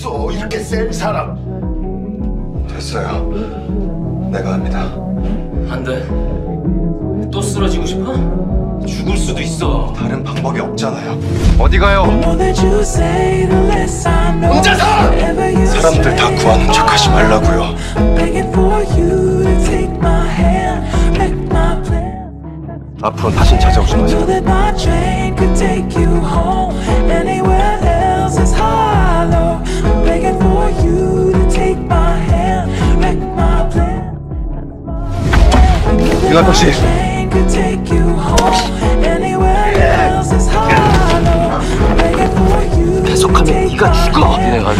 없어 이렇게 센 사람 됐어요. 내가 합니다. 안 돼. 또 쓰러지고 싶어? 죽을 수도 있어. 다른 방법이 없잖아요. 어디 가요? 혼자서 사람들 다 구하는 척 하지 말라고요. 앞으로는 다신 찾아오지 마세요. 湯がこしい。そっかがつくわってなる